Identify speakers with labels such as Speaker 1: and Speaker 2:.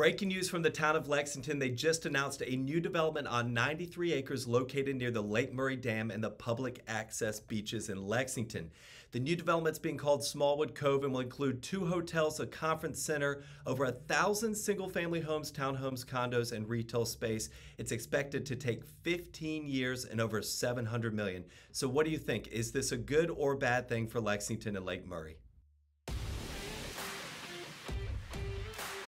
Speaker 1: Breaking news from the town of Lexington. They just announced a new development on 93 acres located near the Lake Murray Dam and the public access beaches in Lexington. The new development is being called Smallwood Cove and will include two hotels, a conference center, over a thousand single family homes, townhomes, condos, and retail space. It's expected to take 15 years and over 700 million. So, what do you think? Is this a good or bad thing for Lexington and Lake Murray?